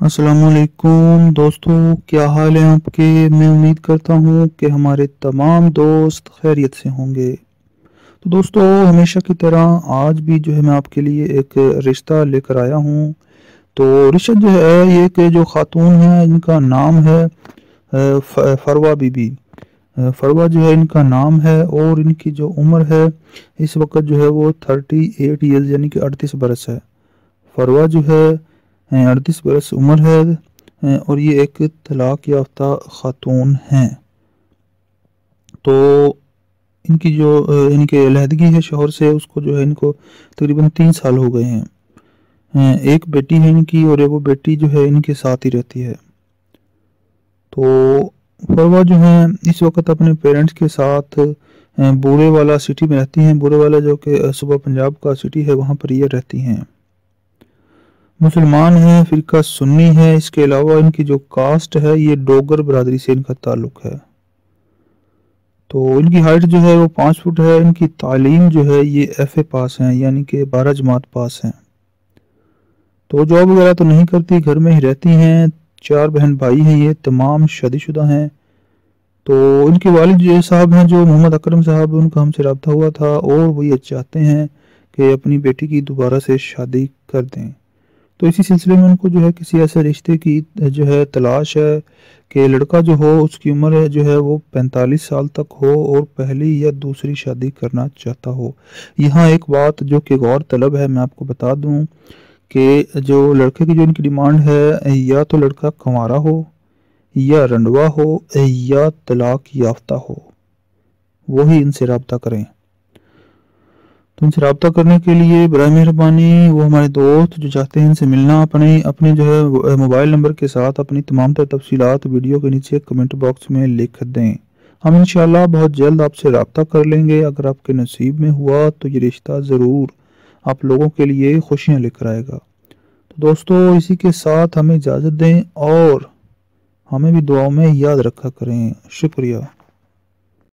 السلام علیکم دوستو، کیا حال ہے آپ کے؟ میں امید کرتا ہوں کہ ہمارے تمام دوست خیریت سے ہوں گے۔ تو دوستو، ہمیشہ کی طرح آج بھی جو ہے میں آپ کے لیے ایک رشتہ لے کر آیا ہوں۔ تو رشتہ جو ہے یہ کہ جو خاتون ہیں، ان کا نام ہے فروا بی بی فروا جو ہے ان کا نام ہے اور ان کی جو عمر ہے، اس وقت جو ہے وہ تھرٹی ایٹ ایئرز یعنی کہ اڑتیس برس ہے۔ فروا جو ہے اڑتیس برس عمر ہے اور یہ ایک طلاق یافتہ خاتون ہیں۔ تو ان کی جو، ان کے علیحدگی ہے شوہر سے اس کو جو ہے ان کو تقریباً تین سال ہو گئے ہیں۔ ایک بیٹی ہے ان کی اور وہ بیٹی جو ہے ان کے ساتھ ہی رہتی ہے۔ تو فروا جو ہیں، اس وقت اپنے پیرنٹس کے ساتھ بورے والا سٹی میں رہتی ہیں۔ بورے والا جو کہ صبح پنجاب کا سٹی ہے، وہاں پر یہ رہتی ہیں۔ مسلمان ہیں، فرقہ سنی ہے اس کے علاوہ ان کی جو کاسٹ ہے، یہ ڈوگر برادری سے ان کا تعلق ہے۔ تو ان کی ہائٹ جو ہے وہ پانچ فٹ ہے، ان کی تعلیم جو ہے یہ ایف اے پاس ہیں یعنی کہ بارہ جماعت پاس ہیں۔ تو جاب وغیرہ تو نہیں کرتی، گھر میں ہی رہتی ہیں، چار بہن بھائی ہیں، یہ تمام شادی شدہ ہیں۔ تو ان کے والد جو صاحب ہیں، جو محمد اکرم صاحب، ان کا ہم سے رابطہ ہوا تھا، اور وہ یہ چاہتے ہیں کہ اپنی بیٹی کی دوبارہ سے شادی کر دیں۔ تو اسی سلسلے میں ان کو جو ہے کسی ایسے رشتے کی جو ہے تلاش ہے کہ لڑکا جو ہو، اس کی عمر جو ہے وہ پینتالیس سال تک ہو اور پہلی یا دوسری شادی کرنا چاہتا ہو۔ یہاں ایک بات جو کہ غور طلب ہے، میں آپ کو بتا دوں کہ جو لڑکے کی جو ان کی ڈیمانڈ ہے، یا تو لڑکا کنوارا ہو، یا رنڈوا ہو، یا طلاق یافتہ ہو۔ وہی ان سے رابطہ کریں۔ تو ان سے رابطہ کرنے کے لیے برائے مہربانی وہ ہمارے دوست جو چاہتے ہیں ان سے ملنا، اپنے اپنے جو ہے موبائل نمبر کے ساتھ اپنی تمام تر تفصیلات ویڈیو کے نیچے کمنٹ باکس میں لکھ دیں۔ ہم انشاءاللہ بہت جلد آپ سے رابطہ کر لیں گے۔ اگر آپ کے نصیب میں ہوا تو یہ رشتہ ضرور آپ لوگوں کے لیے خوشیاں لے کر آئے گا۔ تو دوستو، اسی کے ساتھ ہمیں اجازت دیں اور ہمیں بھی دعاؤں میں یاد رکھا کریں۔ شکریہ۔